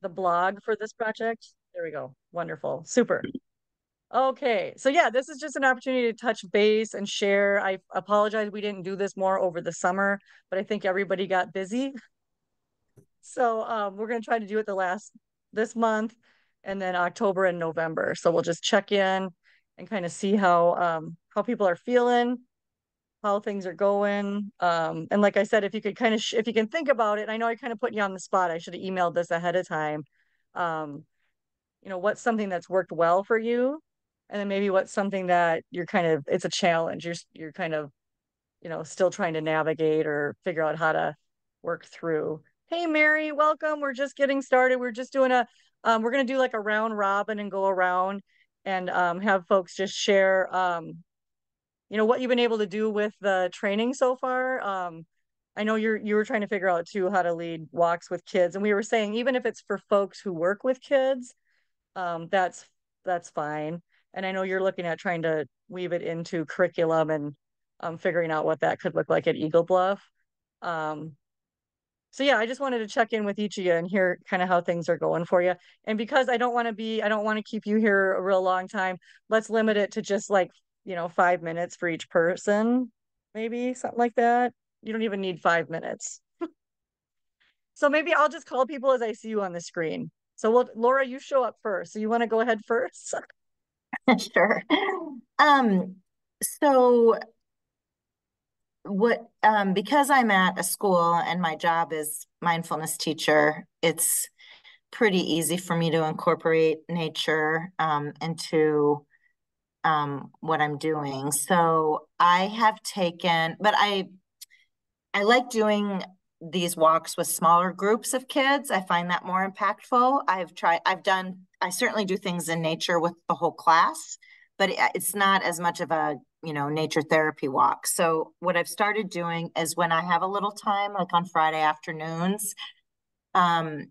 the blog for this project? There we go. Wonderful. Super. Okay, so yeah, this is just an opportunity to touch base and share. I apologize we didn't do this more over the summer, but I think everybody got busy. So um, we're going to try to do it the last this month and then October and November. So we'll just check in and kind of see how um, how people are feeling, how things are going. Um, and like I said, if you could kind of if you can think about it, I know I kind of put you on the spot. I should have emailed this ahead of time. Um, you know, what's something that's worked well for you and then maybe what's something that you're kind of it's a challenge you're you're kind of you know still trying to navigate or figure out how to work through hey mary welcome we're just getting started we're just doing a um, we're going to do like a round robin and go around and um, have folks just share um, you know what you've been able to do with the training so far um, i know you're you were trying to figure out too how to lead walks with kids and we were saying even if it's for folks who work with kids um, that's that's fine and I know you're looking at trying to weave it into curriculum and um, figuring out what that could look like at Eagle Bluff. Um, so yeah, I just wanted to check in with each of you and hear kind of how things are going for you. And because I don't want to be, I don't want to keep you here a real long time, let's limit it to just like, you know, five minutes for each person, maybe something like that. You don't even need five minutes. so maybe I'll just call people as I see you on the screen. So we'll, Laura, you show up first. So you want to go ahead first? sure. Um, so what um because I'm at a school and my job is mindfulness teacher, it's pretty easy for me to incorporate nature um into um what I'm doing. So I have taken but I I like doing these walks with smaller groups of kids. I find that more impactful. I've tried I've done I certainly do things in nature with the whole class, but it's not as much of a, you know, nature therapy walk. So what I've started doing is when I have a little time, like on Friday afternoons, um,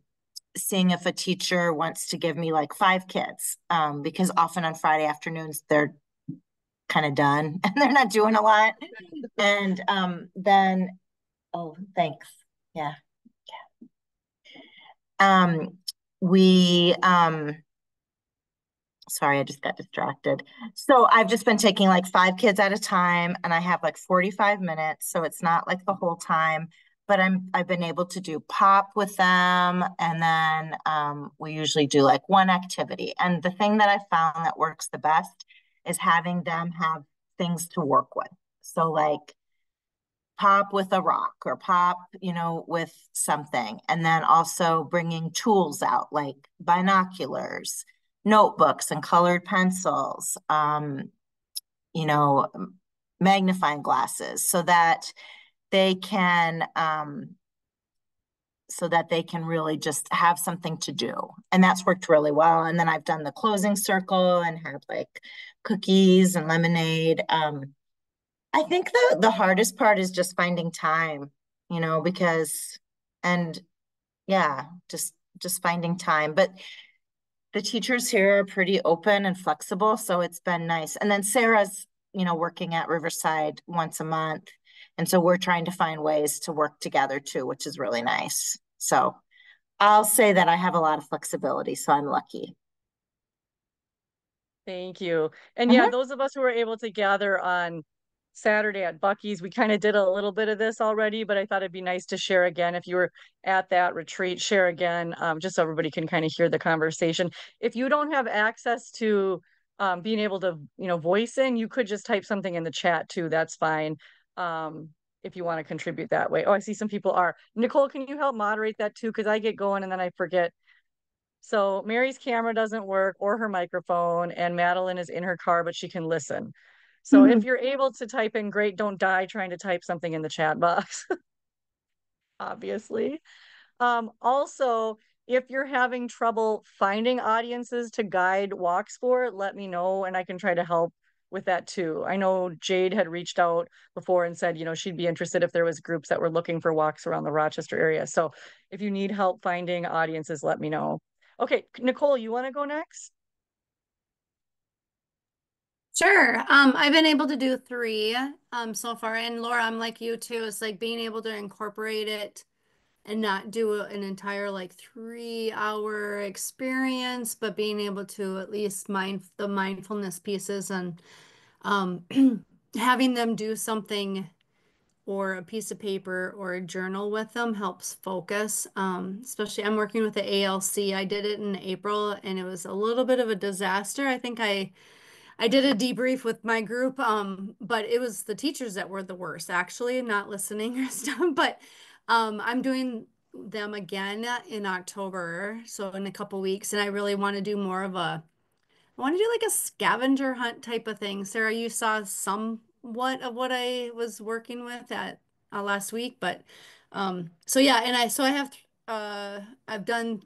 seeing if a teacher wants to give me like five kids, um, because often on Friday afternoons, they're kind of done and they're not doing a lot. And um, then, oh, thanks. Yeah. Yeah. Um, we um sorry i just got distracted so i've just been taking like five kids at a time and i have like 45 minutes so it's not like the whole time but i'm i've been able to do pop with them and then um, we usually do like one activity and the thing that i found that works the best is having them have things to work with so like pop with a rock or pop, you know, with something. And then also bringing tools out like binoculars, notebooks and colored pencils, um, you know, magnifying glasses so that they can um, so that they can really just have something to do. And that's worked really well. And then I've done the closing circle and had like cookies and lemonade. Um, I think the the hardest part is just finding time, you know, because and yeah, just just finding time. But the teachers here are pretty open and flexible, so it's been nice. And then Sarah's, you know, working at Riverside once a month. And so we're trying to find ways to work together too, which is really nice. So I'll say that I have a lot of flexibility, so I'm lucky. Thank you. And yeah, mm -hmm. those of us who were able to gather on Saturday at Buc-ee's. We kind of did a little bit of this already, but I thought it'd be nice to share again. If you were at that retreat, share again, um, just so everybody can kind of hear the conversation. If you don't have access to um, being able to, you know, voice in, you could just type something in the chat too. That's fine. Um, if you want to contribute that way. Oh, I see some people are. Nicole, can you help moderate that too? Because I get going and then I forget. So Mary's camera doesn't work or her microphone, and Madeline is in her car, but she can listen. So mm-hmm. if you're able to type in great, don't die trying to type something in the chat box. Obviously. Um, also, if you're having trouble finding audiences to guide walks for, let me know and I can try to help with that too. I know Jade had reached out before and said, you know, she'd be interested if there was groups that were looking for walks around the Rochester area. So if you need help finding audiences, let me know. Okay, Nicole, you want to go next? Sure. Um, I've been able to do three um so far. And Laura, I'm like you too. It's like being able to incorporate it and not do an entire like three hour experience, but being able to at least mind the mindfulness pieces and um, having them do something or a piece of paper or a journal with them helps focus. Um, especially, I'm working with the ALC. I did it in April and it was a little bit of a disaster. I think I I did a debrief with my group, um, but it was the teachers that were the worst, actually, not listening or stuff. But um, I'm doing them again in October, so in a couple weeks, and I really want to do more of a I want to do like a scavenger hunt type of thing. Sarah, you saw somewhat of what I was working with at uh, last week, but um, so yeah, and I so I have uh, I've done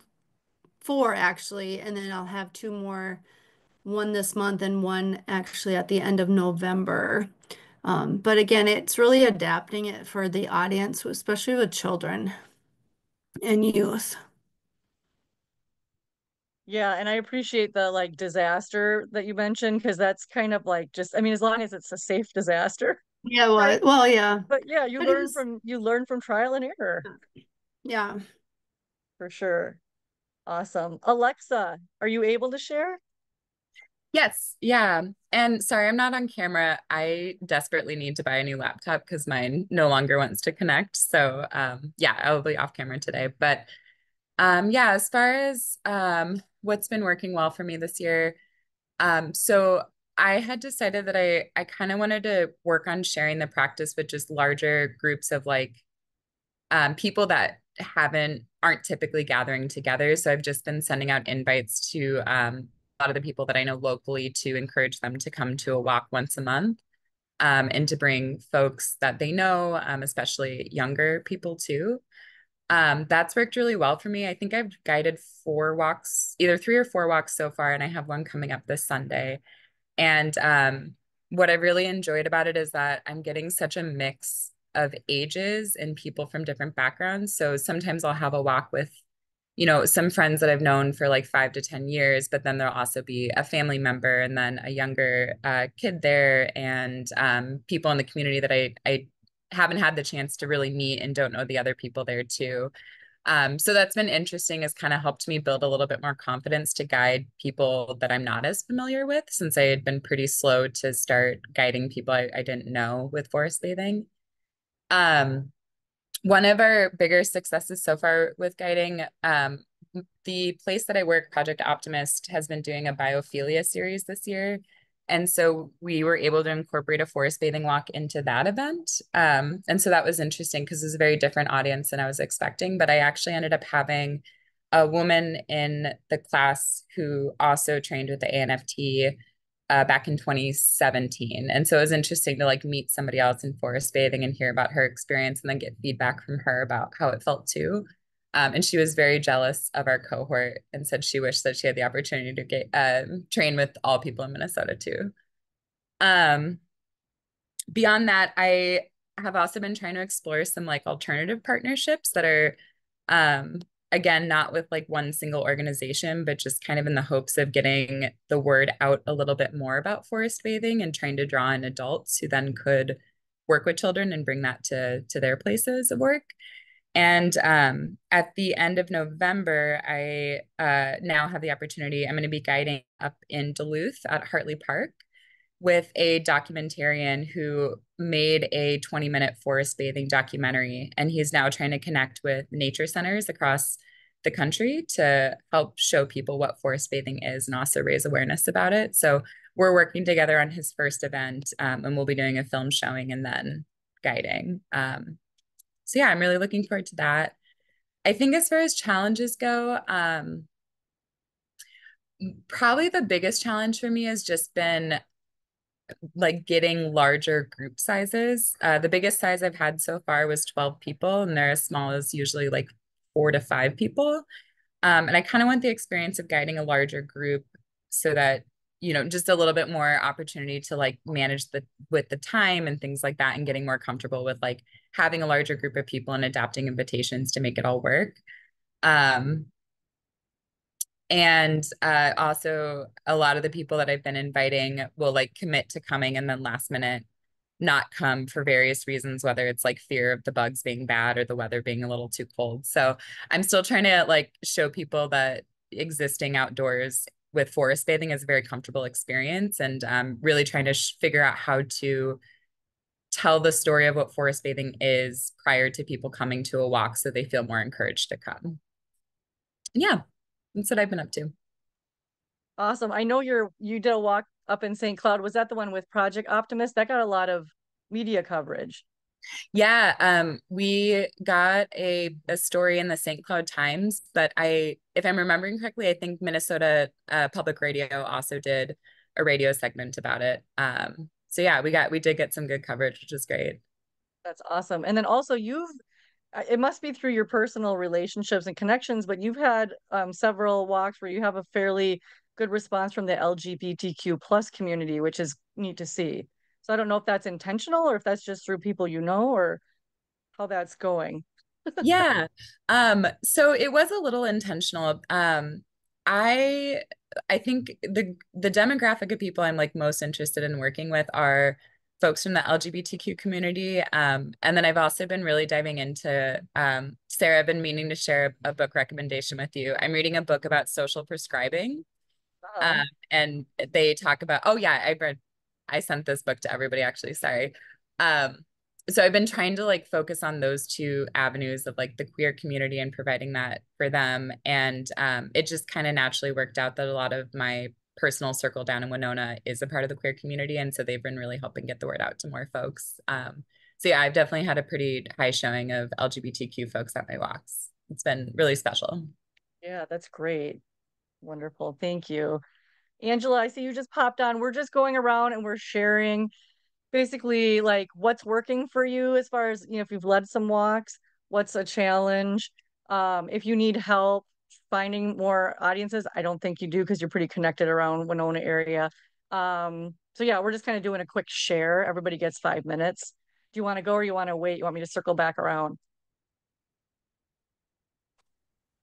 four actually, and then I'll have two more, one this month and one actually at the end of November. Um, but again, it's really adapting it for the audience, especially with children and youth. Yeah, and I appreciate the like disaster that you mentioned because that's kind of like just I mean, as long as it's a safe disaster. Yeah, well, Right. well, yeah, But yeah, you But learn was- from you learn from trial and error yeah. for sure. Awesome. Alexa, are you able to share? Yes, yeah. And sorry, I'm not on camera. I desperately need to buy a new laptop because mine no longer wants to connect. So um yeah, I'll be off camera today. But um yeah, as far as um what's been working well for me this year, um so I had decided that I I kind of wanted to work on sharing the practice with just larger groups of like um people that haven't aren't typically gathering together. So I've just been sending out invites to um lot of the people that I know locally to encourage them to come to a walk once a month um, and to bring folks that they know, um, especially younger people too. Um, that's worked really well for me. I think I've guided four walks, either three or four walks so far, and I have one coming up this Sunday. And um, what I really enjoyed about it is that I'm getting such a mix of ages and people from different backgrounds. So sometimes I'll have a walk with you know, some friends that I've known for like five to 10 years, but then there'll also be a family member and then a younger uh, kid there and um, people in the community that I, I haven't had the chance to really meet and don't know the other people there too. Um, so that's been interesting, has kind of helped me build a little bit more confidence to guide people that I'm not as familiar with, since I had been pretty slow to start guiding people I, I didn't know with forest bathing. Um, one of our bigger successes so far with guiding, um, the place that I work, Project Optimist, has been doing a biophilia series this year. And so we were able to incorporate a forest bathing walk into that event. Um, and so that was interesting because it was a very different audience than I was expecting. But I actually ended up having a woman in the class who also trained with the ANFT uh, back in 2017. And so it was interesting to like meet somebody else in forest bathing and hear about her experience and then get feedback from her about how it felt too. Um, and she was very jealous of our cohort and said she wished that she had the opportunity to get um, train with all people in Minnesota too. Um, beyond that, I have also been trying to explore some like alternative partnerships that are um, again, not with like one single organization, but just kind of in the hopes of getting the word out a little bit more about forest bathing and trying to draw in adults who then could work with children and bring that to to their places of work. And um, at the end of November, I uh, now have the opportunity. I'm going to be guiding up in Duluth at Hartley Park with a documentarian who made a 20 minute forest bathing documentary. And he's now trying to connect with nature centers across the country to help show people what forest bathing is and also raise awareness about it. So we're working together on his first event um, and we'll be doing a film showing and then guiding. Um, so yeah, I'm really looking forward to that. I think as far as challenges go, um, probably the biggest challenge for me has just been like getting larger group sizes. Uh, the biggest size I've had so far was 12 people, and they're as small as usually like four to five people. Um, and I kind of want the experience of guiding a larger group so that you know just a little bit more opportunity to like manage the with the time and things like that and getting more comfortable with like having a larger group of people and adapting invitations to make it all work um and uh, also a lot of the people that I've been inviting will like commit to coming and then last minute not come for various reasons, whether it's like fear of the bugs being bad or the weather being a little too cold. So I'm still trying to like show people that existing outdoors with forest bathing is a very comfortable experience and um, really trying to figure out how to tell the story of what forest bathing is prior to people coming to a walk so they feel more encouraged to come. Yeah, that's what I've been up to. Awesome. I know you're you did a walk up in St. Cloud. Was that the one with Project Optimist? That got a lot of media coverage. Yeah, um, we got a, a story in the St. Cloud Times, but I, if I'm remembering correctly, I think Minnesota uh, Public Radio also did a radio segment about it. Um, so yeah, we got we did get some good coverage, which is great. That's awesome. And then also you've it must be through your personal relationships and connections, but you've had um, several walks where you have a fairly good response from the LGBTQ plus community, which is neat to see. So I don't know if that's intentional or if that's just through people you know or how that's going. yeah. Um, so it was a little intentional. Um, I I think the the demographic of people I'm like most interested in working with are folks from the LGBTQ community. Um, and then I've also been really diving into um, Sarah, I've been meaning to share a, a book recommendation with you. I'm reading a book about social prescribing. Uh-huh. Um, and they talk about, oh yeah, I read, I sent this book to everybody actually, sorry. Um, so I've been trying to like focus on those two avenues of like the queer community and providing that for them. And um, it just kind of naturally worked out that a lot of my personal circle down in Winona is a part of the queer community. And so they've been really helping get the word out to more folks. Um, so yeah, I've definitely had a pretty high showing of LGBTQ folks at my walks. It's been really special. Yeah, that's great. Wonderful. Thank you. Angela, I see you just popped on. We're just going around and we're sharing basically like what's working for you as far as, you know, if you've led some walks, what's a challenge, um, if you need help finding more audiences. I don't think you do because you're pretty connected around Winona area. Um, so yeah, we're just kind of doing a quick share. Everybody gets five minutes. Do you want to go or you want to wait? You want me to circle back around?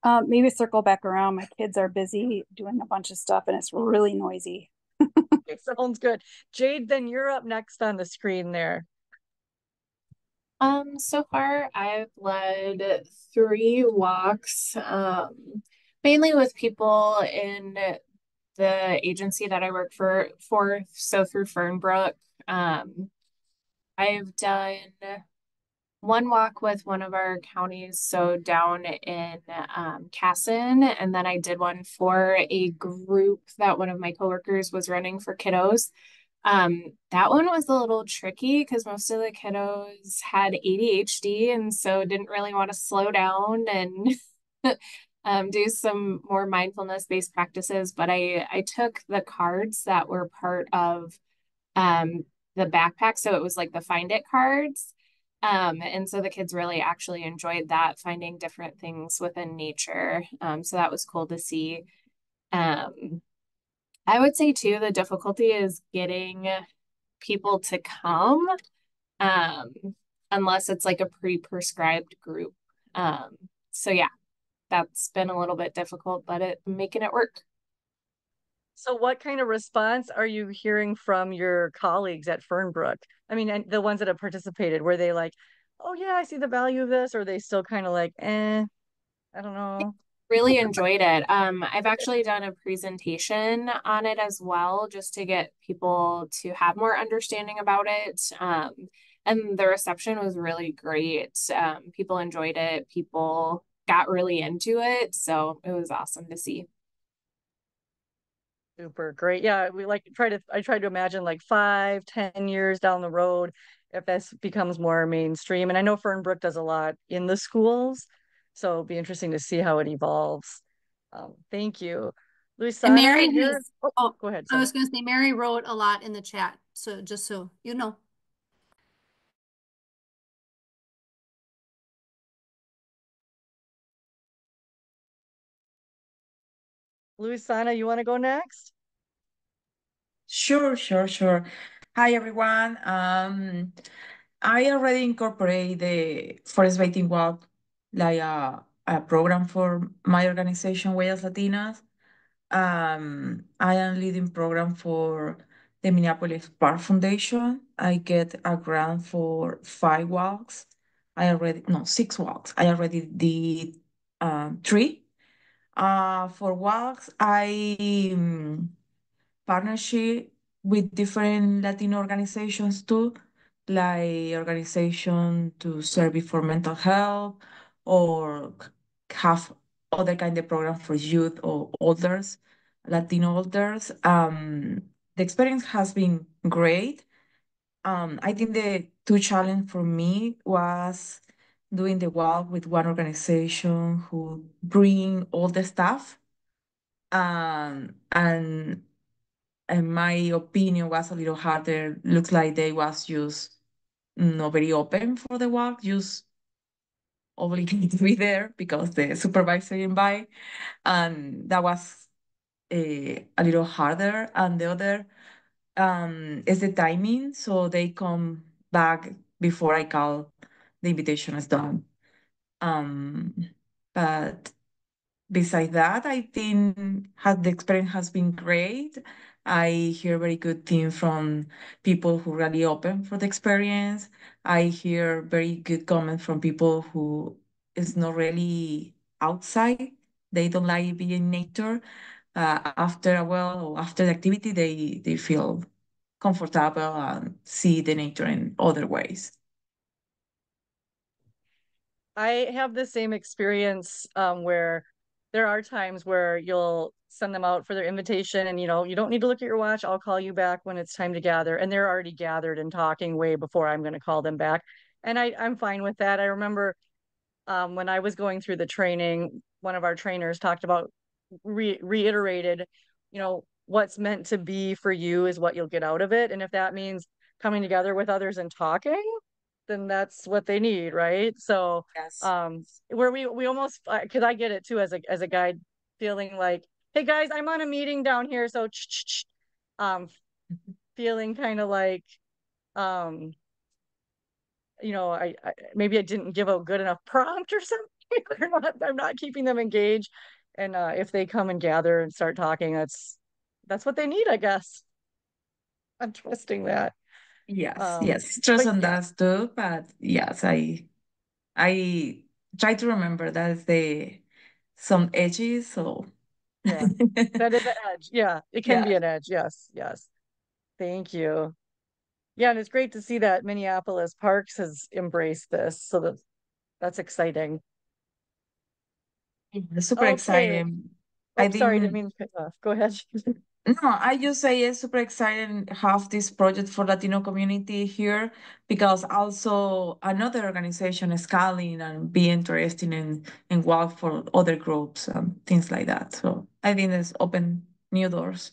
Um, maybe circle back around. My kids are busy doing a bunch of stuff and it's really noisy. okay, sounds good. Jade, then you're up next on the screen there. Um, so far I've led three walks, um, mainly with people in the agency that I work for for so through Fernbrook. Um, I've done one walk with one of our counties, so down in um, Kasson, and then I did one for a group that one of my coworkers was running for kiddos. Um, that one was a little tricky because most of the kiddos had ADHD and so didn't really want to slow down and um, do some more mindfulness based practices. But I I took the cards that were part of um, the backpack, so it was like the Find It cards um, and so the kids really actually enjoyed that, finding different things within nature. Um, so that was cool to see. Um, I would say too, the difficulty is getting people to come, um, unless it's like a pre-prescribed group. Um, so yeah, that's been a little bit difficult, but it making it work. So what kind of response are you hearing from your colleagues at Fernbrook? I mean, and the ones that have participated, were they like, oh yeah, I see the value of this, or they still kind of like, eh, I don't know. Really enjoyed it. Um, I've actually done a presentation on it as well, just to get people to have more understanding about it. Um, and the reception was really great. Um, people enjoyed it. People got really into it. So it was awesome to see. Super great. Yeah, we like try to I try to imagine like five, ten years down the road if this becomes more mainstream. And I know Fernbrook does a lot in the schools. So it'll be interesting to see how it evolves. Um, thank you. Luisa. Mary has, oh, oh, go ahead. Sorry. I was gonna say Mary wrote a lot in the chat. So just so you know. Luisana, you want to go next? Sure, sure, sure. Hi, everyone. Um, I already incorporate the Forest Bathing Walk, like a, a program for my organization, Huellas Latinas. Um, I am leading program for the Minneapolis Park Foundation. I get a grant for five walks. I already, no, six walks. I already did um, three. Uh, for walks, I um, partnership with different Latino organizations too, like organization to serve for mental health or have other kind of program for youth or elders, Latino elders. Um, the experience has been great. Um, I think the two challenge for me was doing the walk with one organization who bring all the stuff. Um, and my opinion was a little harder. Looks like they was just not very open for the walk, just obligated to be there because the supervisor invite, and that was a, a little harder. And the other um, is the timing, so they come back before I call the invitation is done. Um, but besides that, I think the experience has been great. I hear very good things from people who really open for the experience. I hear very good comments from people who is not really outside. They don't like being in nature. Uh, after a while or after the activity, they they feel comfortable and see the nature in other ways. I have the same experience um, where there are times where you'll send them out for their invitation and you know you don't need to look at your watch i'll call you back when it's time to gather. And they're already gathered and talking way before i'm going to call them back. And I, i'm fine with that. I remember um, when i was going through the training one of our trainers talked about re- reiterated you know what's meant to be for you is what you'll get out of it. And if that means coming together with others and talking then that's what they need right? So Yes. um where we we almost because i get it too as a as a guide feeling like hey guys i'm on a meeting down here. So um feeling kind of like um you know I, I maybe i didn't give a good enough prompt or something. Not, i'm not keeping them engaged. And uh if they come and gather and start talking that's that's what they need i guess. I'm trusting that Yes, um yes, trust on yeah. that too. But yes, I I try to remember that's the some edges. So. Yeah. That is an edge. Yeah it can be an edge. Yes yes. Thank you. Yeah and it's great to see that minneapolis parks has embraced this so that that's exciting. Super okay. exciting. oh I sorry didn't think mean to cut off. Go ahead no, I just say it's super exciting to have this project for Latino community here because also another organization is calling and be interested in in work for other groups and things like that. So I think it's open new doors.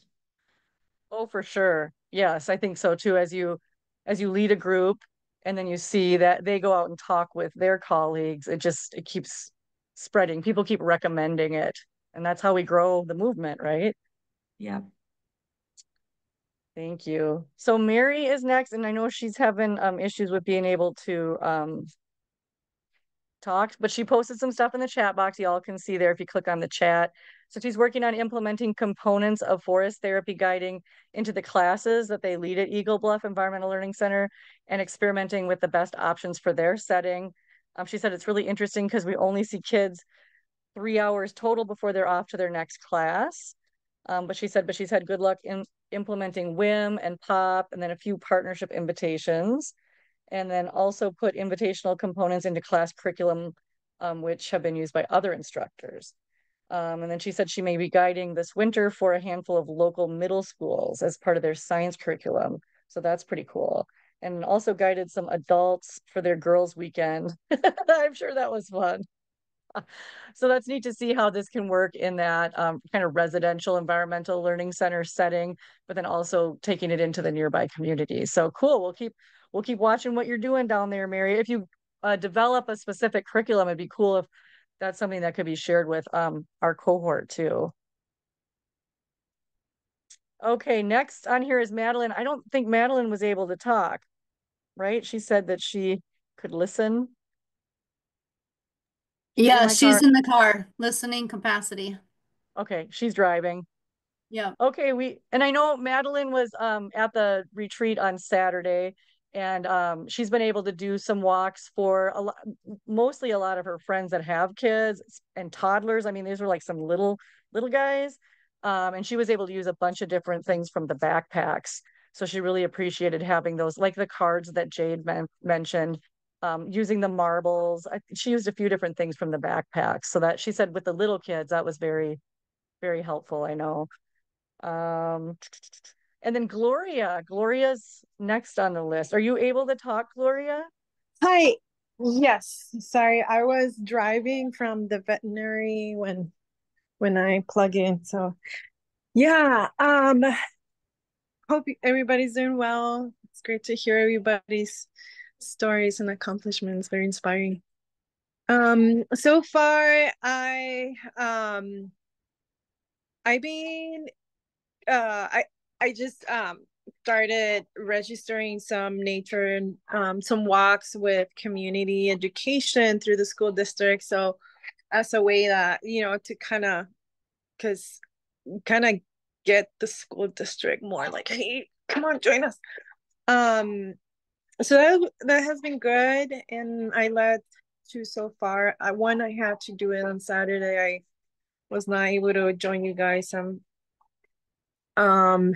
Oh, for sure. Yes, I think so too. As you as you lead a group and then you see that they go out and talk with their colleagues, it just it keeps spreading. People keep recommending it. And that's how we grow the movement, right? Yeah. Thank you. So Mary is next, and I know she's having um issues with being able to um talk, but she posted some stuff in the chat box. Y'all can see there if you click on the chat. So she's working on implementing components of forest therapy guiding into the classes that they lead at Eagle Bluff Environmental Learning Center and experimenting with the best options for their setting. Um, she said it's really interesting because we only see kids three hours total before they're off to their next class. Um, but she said, but she's had good luck in implementing WIM and POP and then a few partnership invitations. And then also put invitational components into class curriculum, um, which have been used by other instructors. Um, and then she said she may be guiding this winter for a handful of local middle schools as part of their science curriculum. So that's pretty cool. And also guided some adults for their girls' weekend. I'm sure that was fun. so that's neat to see how this can work in that um, kind of residential environmental learning center setting, but then also taking it into the nearby community. So cool. We'll keep we'll keep watching what you're doing down there, Mary. If you uh, develop a specific curriculum, it'd be cool if that's something that could be shared with um, our cohort too. Okay, next on here is Madeline. I don't think Madeline was able to talk, right? She said that she could listen. Yeah, she's in the car, listening capacity. Okay, she's driving. Yeah. Okay, we and I know Madeline was um at the retreat on Saturday and um she's been able to do some walks for a lot mostly a lot of her friends that have kids and toddlers. I mean, these were like some little little guys. Um and she was able to use a bunch of different things from the backpacks. So she really appreciated having those like the cards that Jade men mentioned. Um, using the marbles. I, she used a few different things from the backpacks so that she said with the little kids that was very very helpful. I know. Um, and then Gloria, Gloria's next on the list. Are you able to talk, Gloria? Hi. Yes. Sorry, I was driving from the veterinary when when I plug in. So yeah, um hope everybody's doing well. It's great to hear everybody's stories and accomplishments. Very inspiring. Um so far I um I've been uh I I just um started registering some nature and um, some walks with community education through the school district. So as a way that you know to kind of because kind of get the school district more like hey come on join us um so that, that has been good and i led two so far. I, one i had to do it on saturday. I was not able to join you guys um um,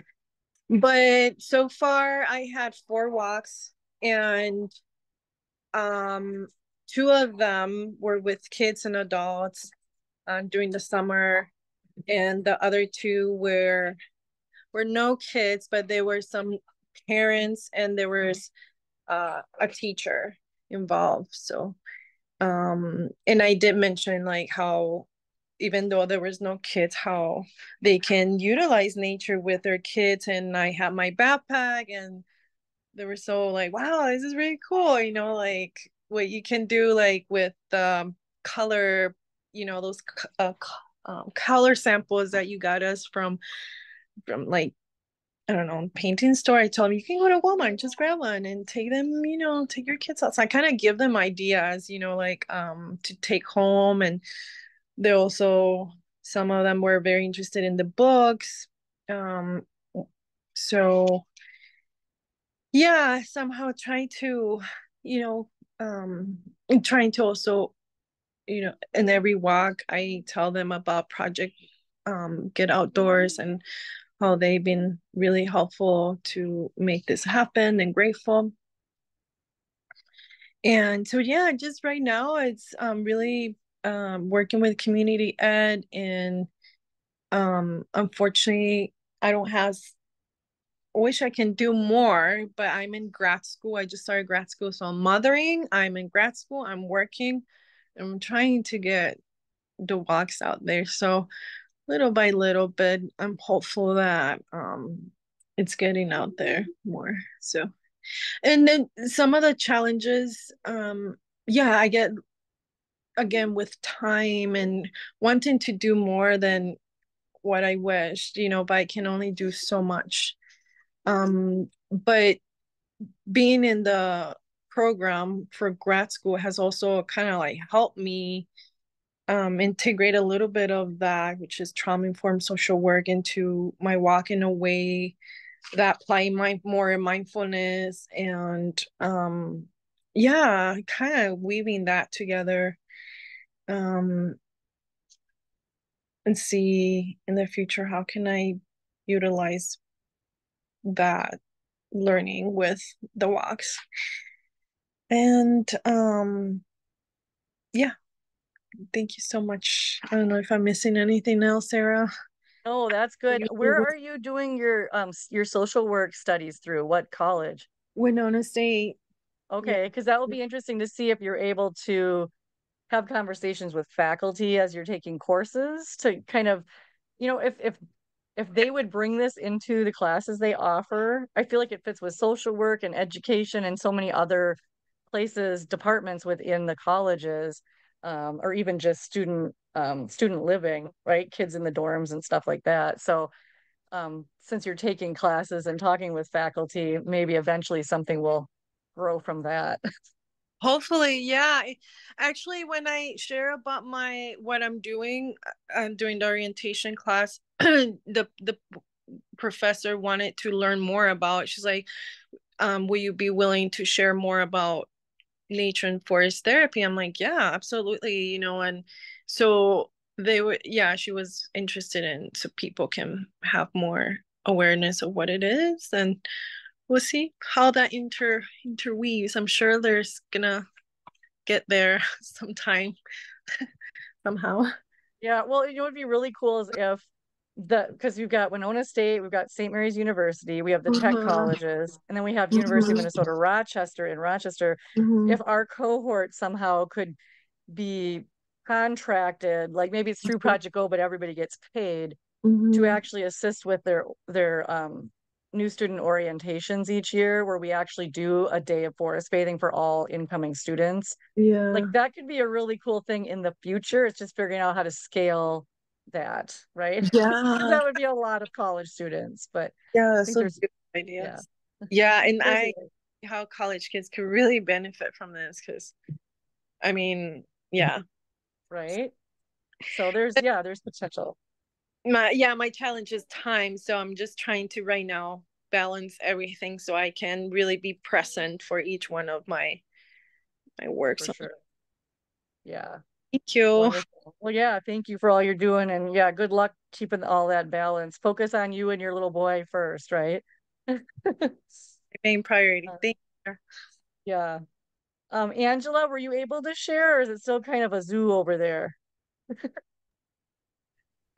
but so far I had four walks and um two of them were with kids and adults uh, during the summer and the other two were were no kids but there were some parents and there was uh, a teacher involved so um and i did mention like how even though there was no kids how they can utilize nature with their kids and i had my backpack and they were so like wow this is really cool you know like what you can do like with um color you know those uh, um, color samples that you got us from from like I don't know, painting store. I told them you can go to Walmart, just grab one and take them, you know, take your kids outside. Kind of give them ideas, you know, like um to take home and they also some of them were very interested in the books um so yeah somehow trying to you know um trying to also you know in every walk i tell them about project um get outdoors and how they've been really helpful to make this happen and grateful. And so yeah just right now it's um really um, working with community ed and um, unfortunately i don't have wish i can do more but i'm in grad school. I just started grad school so i'm mothering. I'm in grad school. I'm working. I'm trying to get the walks out there. So little by little bit i'm hopeful that um, it's getting out there more so and then some of the challenges um yeah i get again with time and wanting to do more than what I wished, you know, but I can only do so much. Um, but being in the program for grad school has also kind of like helped me um, integrate a little bit of that, which is trauma informed social work, into my walk in a way that apply my more mindfulness and um, yeah, kind of weaving that together um, and see in the future how can I utilize that learning with the walks. And um, yeah, thank you so much. I don't know if I'm missing anything else, Sarah. Oh, that's good. Where are you doing your um your social work studies through? What college? Winona State. Okay, because that will be interesting to see if you're able to have conversations with faculty as you're taking courses to kind of, you know, if if if they would bring this into the classes they offer, I feel like it fits with social work and education and so many other places, departments within the colleges, um, or even just student um, student living, right? Kids in the dorms and stuff like that. So um, since you're taking classes and talking with faculty, maybe eventually something will grow from that. Hopefully, yeah. Actually, when I share about my what I'm doing, uh, I'm doing the orientation class. the the professor wanted to learn more about. She's like, um, "Will you be willing to share more about nature and forest therapy?" I'm like, "Yeah, absolutely." You know, and so they were. Yeah, she was interested in so people can have more awareness of what it is and we'll see how that inter interweaves. I'm sure there's gonna get there sometime somehow. Yeah, well, you know, what'd be really cool is if the because we've got Winona State, we've got St. Mary's University, we have the tech Mhm. colleges, and then we have University of Mhm. Minnesota Rochester in Rochester. Mhm. If our cohort somehow could be contracted, like maybe it's through Mhm. Project Go, but everybody gets paid to Mhm. actually assist with their their um new student orientations each year where we actually do a day of forest bathing for all incoming students. Yeah. Like that could be a really cool thing in the future. It's just figuring out how to scale that, right? Yeah. that would be a lot of college students, but Yeah, so good yeah. ideas. Yeah, and I a I way. how college kids could really benefit from this because I mean, yeah. right? So there's yeah, there's potential. My yeah, my challenge is time, so I'm just trying to right now balance everything so I can really be present for each one of my my works. Sure. Yeah. Thank you. Wonderful. Well, yeah, thank you for all you're doing. And yeah, good luck keeping all that balance. Focus on you and your little boy first, right? Main priority. Uh, Thank you. Yeah. Um, Angela, were you able to share or is it still kind of a zoo over there?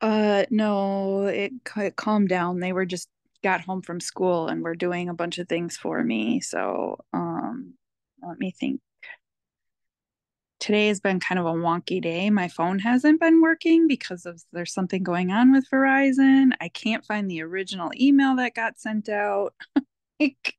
Uh, no, it, it calmed down. They were just got home from school and were doing a bunch of things for me. So, um, let me think. Today has been kind of a wonky day. My phone hasn't been working because of there's something going on with Verizon. I can't find the original email that got sent out. like,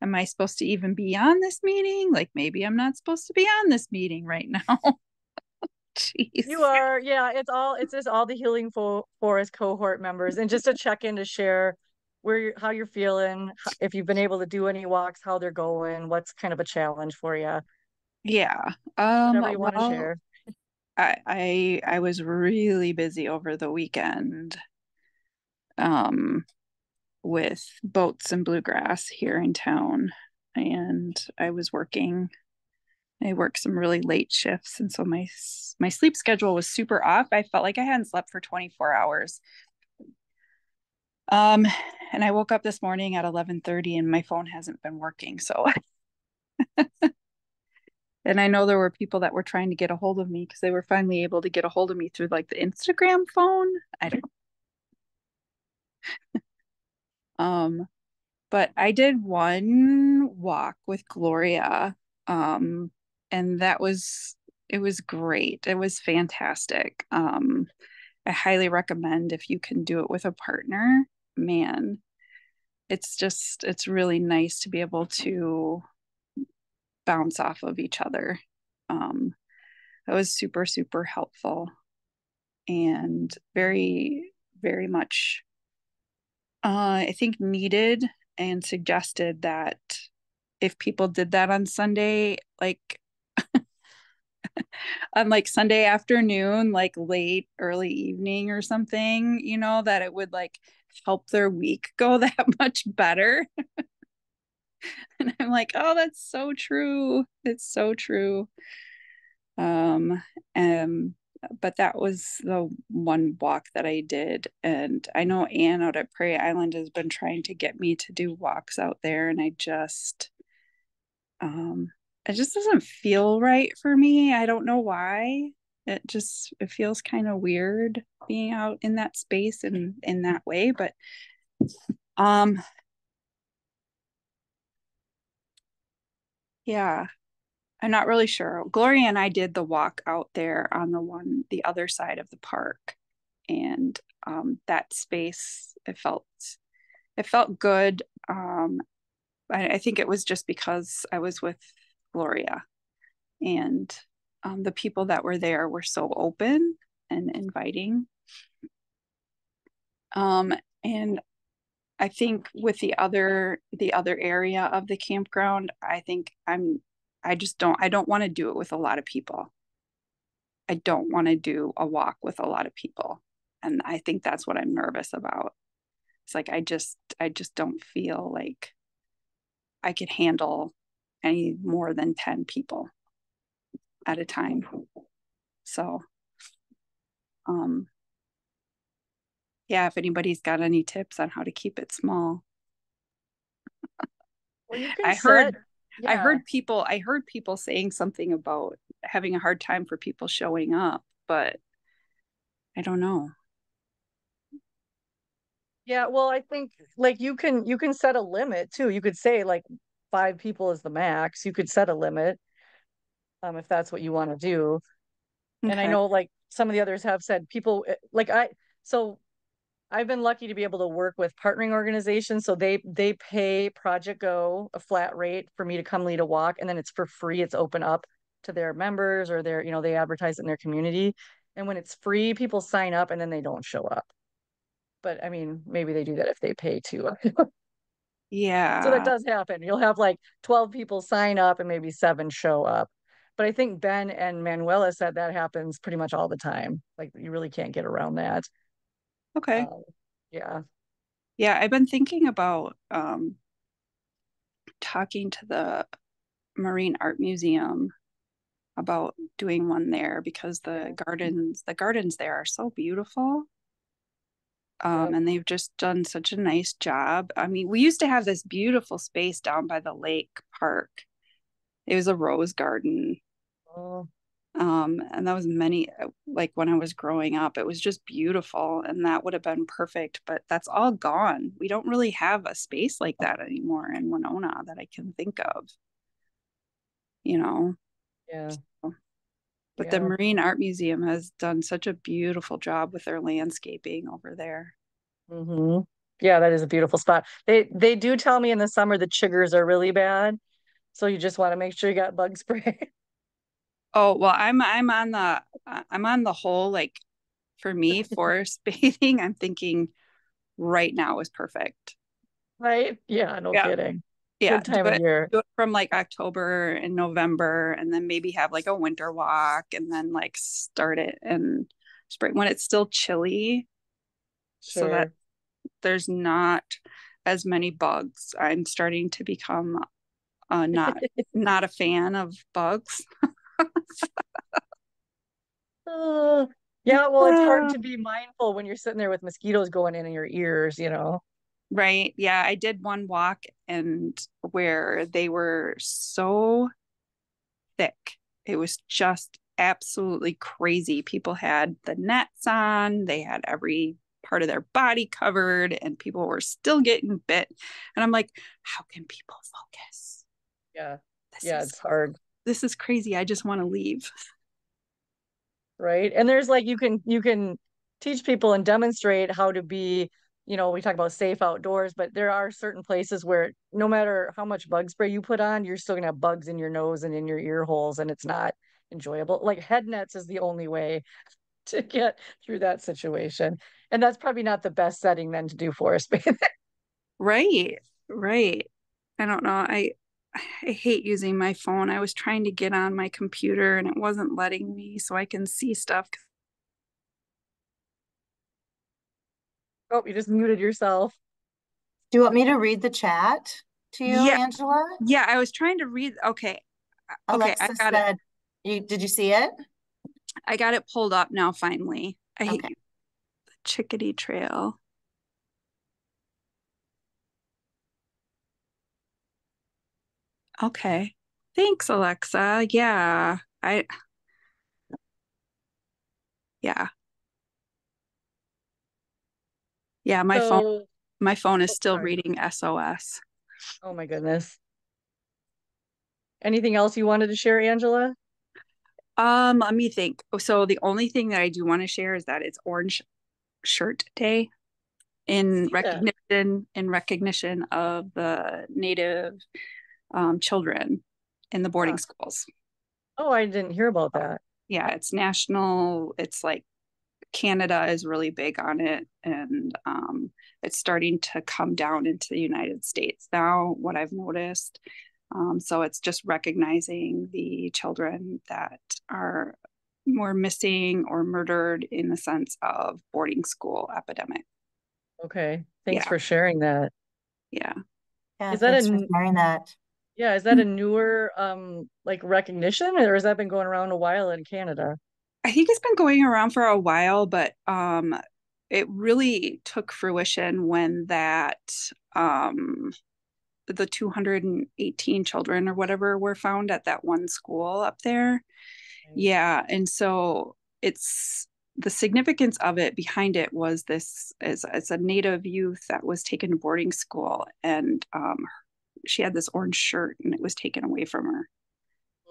am I supposed to even be on this meeting? Like, maybe I'm not supposed to be on this meeting right now. Jeez. You are, yeah, it's all, it's just all the Healing Fo- Forest cohort members and just a check in to share where you're, how you're feeling, if you've been able to do any walks, how they're going, what's kind of a challenge for you, Yeah. Um, whatever you want to well, share. I, I I was really busy over the weekend um with boats and bluegrass here in town and I was working I worked some really late shifts and so my my sleep schedule was super off. I felt like I hadn't slept for 24 hours. Um and I woke up this morning at 11:30 and my phone hasn't been working. So and I know there were people that were trying to get a hold of me because they were finally able to get a hold of me through like the Instagram phone. I don't um but I did one walk with Gloria um and that was it was great. It was fantastic. Um I highly recommend if you can do it with a partner, man. It's just it's really nice to be able to bounce off of each other. Um, that was super, super helpful and very, very much, uh, I think, needed and suggested that if people did that on Sunday, like on like Sunday afternoon, like late, early evening or something, you know, that it would like help their week go that much better. and I'm like, oh, that's so true. It's so true. Um, um, but that was the one walk that I did. And I know Anne out at Prairie Island has been trying to get me to do walks out there, and I just um it just doesn't feel right for me. I don't know why. It just it feels kind of weird being out in that space and in that way, but um yeah, I'm not really sure. Gloria and I did the walk out there on the one the other side of the park, and um, that space it felt it felt good. Um, I, I think it was just because I was with Gloria, and um, the people that were there were so open and inviting. Um, and I think with the other the other area of the campground, I think I'm I just don't I don't want to do it with a lot of people. I don't want to do a walk with a lot of people. And I think that's what I'm nervous about. It's like I just I just don't feel like I could handle any more than 10 people at a time. So um yeah, if anybody's got any tips on how to keep it small. Well, I heard set- I heard people I heard people saying something about having a hard time for people showing up, but I don't know. Yeah, well, I think like you can you can set a limit too. You could say like five people is the max. You could set a limit um if that's what you want to do. And I know like some of the others have said people eh, like I so I've been lucky to be able to work with partnering organizations. So they they pay Project Go a flat rate for me to come lead a walk, and then it's for free. It's open up to their members or their, you know, they advertise it in their community. And when it's free, people sign up and then they don't show up. But I mean, maybe they do that if they pay too. Yeah. So that does happen. You'll have like 12 people sign up and maybe seven show up. But I think Ben and Manuela said that happens pretty much all the time. Like you really can't get around that. Okay. Um, yeah. Yeah, I've been thinking about um talking to the Marine Art Museum about doing one there because the gardens the gardens there are so beautiful. Um, Yep. and they've just done such a nice job. I mean, we used to have this beautiful space down by the lake park. It was a rose garden. Oh, Um, and that was many, like when I was growing up, it was just beautiful and that would have been perfect, but that's all gone. We don't really have a space like that anymore in Winona that I can think of. You know, yeah. but the Marine Art Museum has done such a beautiful job with their landscaping over there. mm-hmm. Yeah, that is a beautiful spot. They they do tell me in the summer the chiggers are really bad. So you just want to make sure you got bug spray. Oh, well, I'm I'm on the I'm on the whole like for me forest bathing, I'm thinking right now is perfect. Right? Yeah, no Yeah. kidding. Yeah, Good time do of year. do it from like October and November, and then maybe have like a winter walk, and then like start it in spring when it's still chilly, so that there's not as many bugs. I'm starting to become uh, not not a fan of bugs. Uh, yeah, well, it's hard to be mindful when you're sitting there with mosquitoes going in in your ears, you know. Right. Yeah, I did one walk and where they were so thick. It was just absolutely crazy. People had the nets on, they had every part of their body covered, and people were still getting bit. And I'm like, how can people focus? Yeah. This Yeah, it's hard. This is crazy. I just want to leave. right? And there's like you can you can teach people and demonstrate how to be, you know, we talk about safe outdoors, but there are certain places where no matter how much bug spray you put on, you're still gonna have bugs in your nose and in your ear holes, and it's not enjoyable. Like head nets is the only way to get through that situation. And that's probably not the best setting then to do forest bathing. Right. Right. I don't know. I I hate using my phone. I was trying to get on my computer and it wasn't letting me so I can see stuff. Oh, you just muted yourself. Do you want me to read the chat to you, Yeah. Angela? Yeah, I was trying to read. Okay. uh, Okay, I Alexa got it. said, you, did you see it? I got it pulled up now finally. I hate you. The Chickadee Trail. Okay. Thanks, Alexa. Yeah. I Yeah. Yeah, my phone my phone is oh, still sorry. reading SOS. Oh my goodness. Anything else you wanted to share, Angela? Um, let me think. So the only thing that I do want to share is that it's Orange Shirt Day in that. recognition in recognition of the Native um, children in the boarding Huh. schools. Oh, I didn't hear about that. Yeah, it's national. It's like Canada is really big on it, and um, it's starting to come down into the United States now. What I've noticed, Um, so it's just recognizing the children that are more missing or murdered in the sense of boarding school epidemic. Okay, thanks Yeah. for sharing that. Yeah. Yeah, Is that a for sharing that. Yeah, is that a newer um like recognition or has that been going around a while in Canada? I think it's been going around for a while, but um, it really took fruition when that um, the 218 children or whatever were found at that one school up there. Right. Yeah, and so it's the significance of it behind it was this as as a native youth that was taken to boarding school and um, she had this orange shirt and it was taken away from her.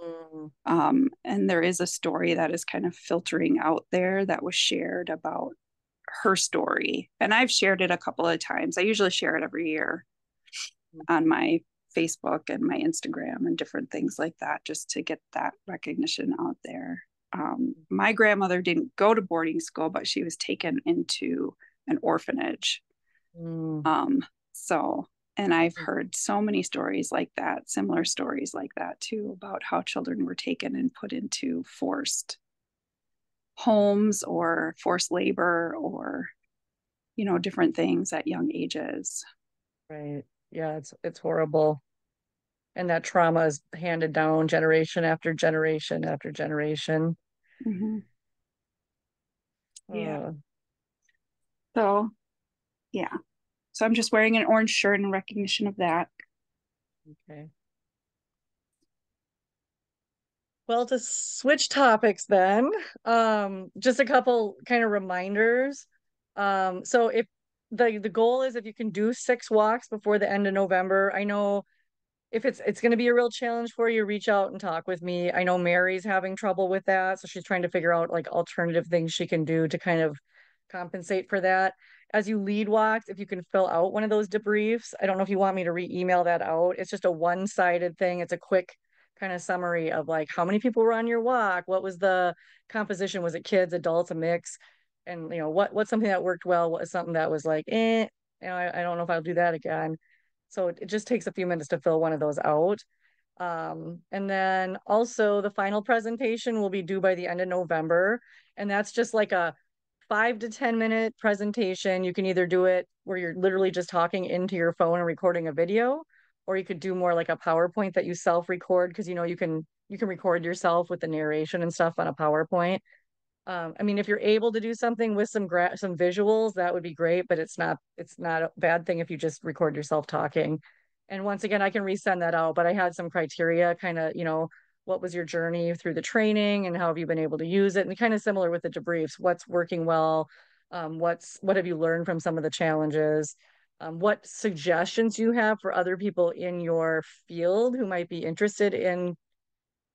Mm, Um, and there is a story that is kind of filtering out there that was shared about her story. And I've shared it a couple of times. I usually share it every year on my Facebook and my Instagram and different things like that, just to get that recognition out there. Um, my grandmother didn't go to boarding school, but she was taken into an orphanage. mm, Um, so, and I've heard so many stories like that, similar stories like that too, about how children were taken and put into forced homes or forced labor or, you know, different things at young ages. right. Yeah, it's it's horrible. And that trauma is handed down generation after generation after generation. Mhm. Yeah. Uh, So, yeah. So I'm just wearing an orange shirt in recognition of that. okay. Well, to switch topics then, um, just a couple kind of reminders. Um, so if the the goal is if you can do six walks before the end of November, I know if it's it's going to be a real challenge for you, reach out and talk with me. I know Mary's having trouble with that, so she's trying to figure out like alternative things she can do to kind of compensate for that. As you lead walks, if you can fill out one of those debriefs, I don't know if you want me to re-email that out. It's just a one-sided thing. It's a quick kind of summary of like how many people were on your walk, what was the composition, was it kids, adults, a mix, and you know what what's something that worked well, what is something that was like, eh, you know, I, I don't know if I'll do that again. So it just takes a few minutes to fill one of those out. Um, and then also the final presentation will be due by the end of November. And that's just like a five to 10 minute presentation. You can either do it where you're literally just talking into your phone and recording a video, or you could do more like a PowerPoint that you self-record because you know you can you can record yourself with the narration and stuff on a PowerPoint. Um, I mean, if you're able to do something with some gra some visuals, that would be great, but it's not it's not a bad thing if you just record yourself talking. And once again, I can resend that out, but I had some criteria kind of, you know, what was your journey through the training and how have you been able to use it? And kind of similar with the debriefs, what's working well? Um, what's what have you learned from some of the challenges? Um, what suggestions you have for other people in your field who might be interested in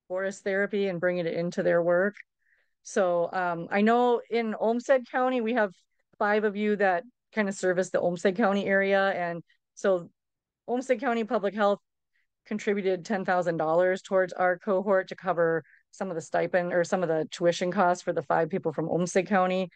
forest therapy and bringing it into their work? So um, I know in Olmsted County, we have five of you that kind of service the Olmsted County area. And so Olmsted County Public Health contributed $10,000 towards our cohort to cover some of the stipend or some of the tuition costs for the five people from Olmsted County.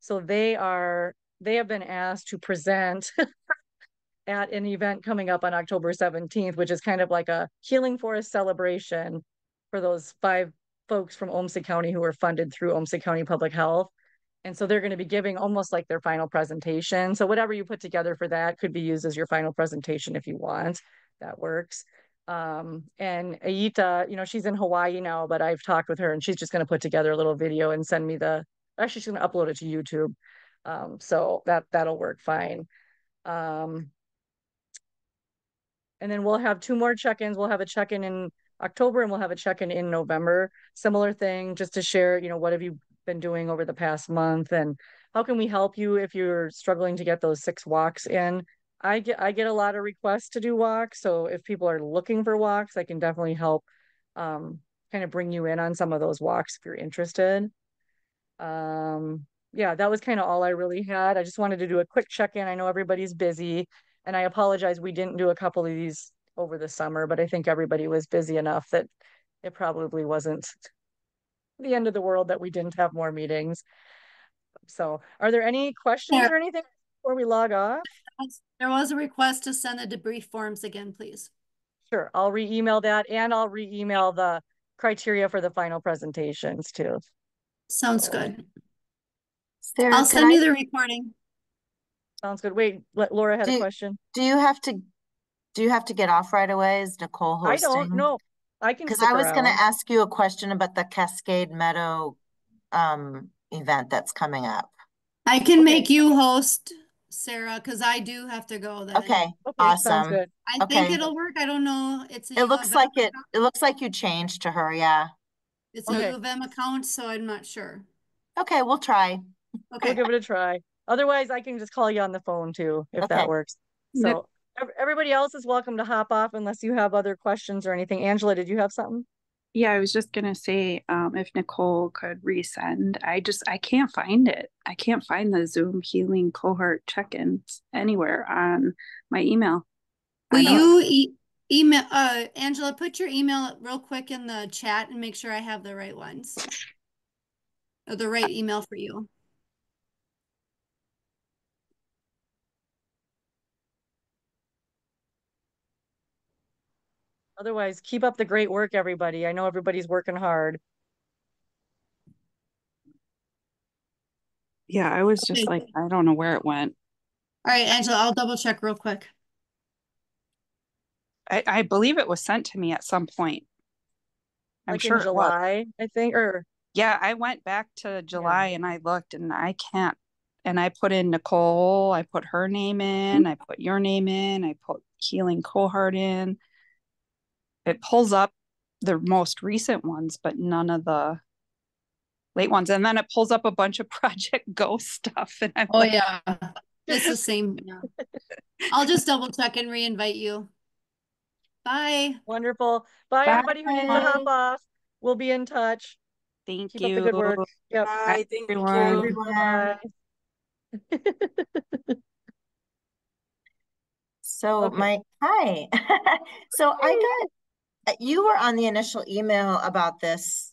So they are, they have been asked to present at an event coming up on October 17th, which is kind of like a healing forest celebration for those five folks from Olmsted County who were funded through Olmsted County Public Health. And so they're going to be giving almost like their final presentation. So whatever you put together for that could be used as your final presentation if you want. That works. Um, and Aita, you know, she's in Hawaii now, but I've talked with her and she's just going to put together a little video and send me the, actually she's going to upload it to YouTube. Um, so that, that'll work fine. Um, and then we'll have two more check-ins. We'll have a check-in in October and we'll have a check-in in November. Similar thing, just to share, you know, what have you been doing over the past month and how can we help you if you're struggling to get those six walks in? I get I get a lot of requests to do walks, so if people are looking for walks, I can definitely help um, kind of bring you in on some of those walks if you're interested. Um, yeah, that was kind of all I really had. I just wanted to do a quick check-in. I know everybody's busy, and I apologize we didn't do a couple of these over the summer, but I think everybody was busy enough that it probably wasn't the end of the world that we didn't have more meetings. So, are there any questions Yeah. or anything before we log off? There was a request to send the debrief forms again, please. Sure, I'll re-email that and I'll re-email the criteria for the final presentations too. Sounds good. Sarah, I'll send you I- the recording. Sounds good. Wait, let Laura had a question. Do you have to, do you have to get off right away? Is Nicole hosting? I don't know. I can Because I was gonna ask you a question about the Cascade Meadow um event that's coming up. I can Okay. make you host, Sarah, because I do have to go then. Okay, Okay, awesome. good. I think it'll work. I don't know. It's It looks like M it, it looks like you changed to her, yeah. It's a Okay. U of M account, so I'm not sure. Okay, we'll try. We'll Okay. give it a try. Otherwise, I can just call you on the phone too, if that works. So ev- everybody else is welcome to hop off unless you have other questions or anything. Angela, did you have something? Yeah, I was just gonna say, um, if Nicole could resend, I just I can't find it. I can't find the Zoom healing cohort check-ins anywhere on my email. Will you e- email, uh, Angela, put your email real quick in the chat and make sure I have the right ones. Or the right email for you. Otherwise, keep up the great work, everybody. I know everybody's working hard. Yeah, I was just Okay. like, I don't know where it went. All right, Angela, I'll double check real quick. I, I believe it was sent to me at some point. I'm Like sure in. July, I think, or Yeah, I went back to July and I looked and I can't. And I put in Nicole, I put her name in, mm-hmm. I put your name in, I put Healing Cohort in. It pulls up the most recent ones, but none of the late ones. And then it pulls up a bunch of Project Go stuff. And I'm Oh, like, yeah. It's the same, yeah. I'll just double check and re-invite you. Bye. wonderful. Bye, everybody who needs to hop Bye. off. We'll be in touch. thank Keep you. up the good work. Yep. Bye, thank everyone. you. Everyone. Bye. So Okay. Mike, hi. So I got, you were on the initial email about this.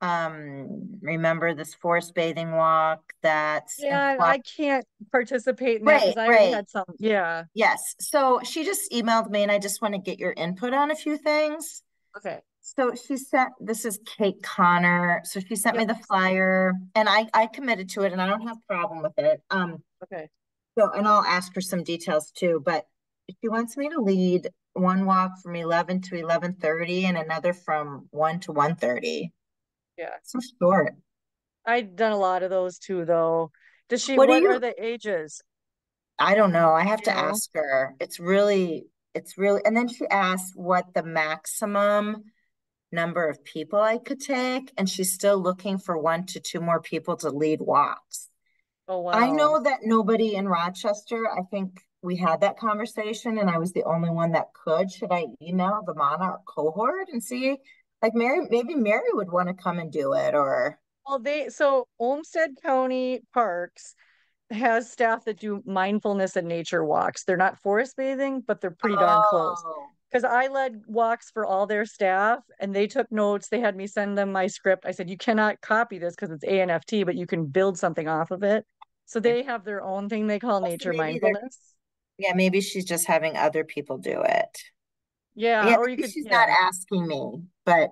Um, remember this forest bathing walk that's in Yeah, I can't participate in that Right, I right. had some. Yeah. Yes, so she just emailed me and I just want to get your input on a few things. Okay. So she sent, this is Kate Connor, so she sent me the flyer and I, I committed to it and I don't have a problem with it. Um, Okay. so, and I'll ask her some details too, but she wants me to lead one walk from eleven to eleven thirty and another from one to one thirty. Yeah. So short. i've done a lot of those too, though. Does she, What what do are you- the ages? I don't know. I have You to know? ask her. It's really, it's really, and then she asked what the maximum number of people I could take, and she's still looking for one to two more people to lead walks. Oh, wow. I know that nobody in Rochester, I think we had that conversation and I was the only one that could. Should I email the Monarch cohort and see? Like Mary, maybe Mary would want to come and do it or. Well, they, so Olmsted County Parks has staff that do mindfulness and nature walks. They're not forest bathing, but they're pretty darn close. Oh, Because I led walks for all their staff and they took notes. They had me send them my script. I said, you cannot copy this because it's ANFT, but you can build something off of it. So they have their own thing they call nature mindfulness. Yeah, maybe she's just having other people do it. Yeah, Yeah, or you could, she's yeah. not asking me, but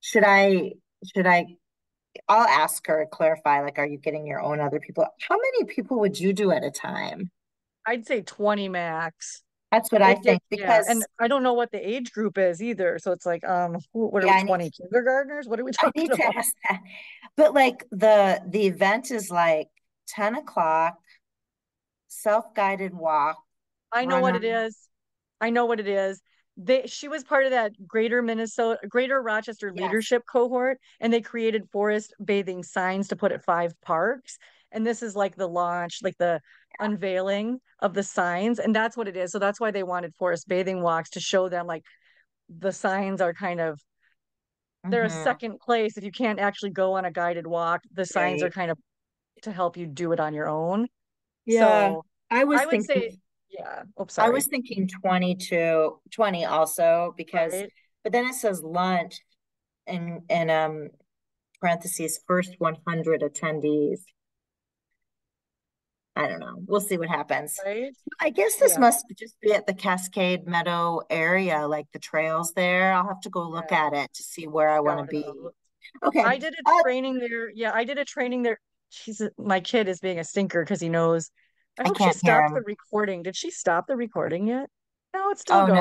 should I, should I? I'll ask her, clarify, like, are you getting your own other people? How many people would you do at a time? I'd say 20 max. That's what I it- think, yeah, because And I don't know what the age group is either. So it's like, um, what are Yeah, I we, need 20 kindergartners? What are we I talking need to about? ask that. But like the, the event is like ten o'clock, self-guided walk. I know what it run. I know what it is. They, she was part of that Greater Minnesota, Greater Rochester Yes. Leadership Cohort, and they created forest bathing signs to put at five parks. And this is like the launch, like the unveiling of the signs, and that's what it is. So that's why they wanted forest bathing walks to show them like the signs are kind of they're a Mhm. second place if you can't actually go on a guided walk. The signs are kind of to help you do it on your own. Yeah, So I was I would say, thinking, yeah. Oh, I was thinking twenty to twenty also because, Right? but then it says lunch and, and, um, parentheses, first one hundred attendees. I don't know. We'll see what happens. right? I guess this Yeah. must just be at the Cascade Meadow area, like the trails there. I'll have to go look Yeah. at it to see where I want to be. Okay. I did a Uh, training there. Yeah, I did a training there. She's my kid is being a stinker because he knows. I I hope she stopped the recording. Did she stop the recording yet? No, it's still Oh, no. going.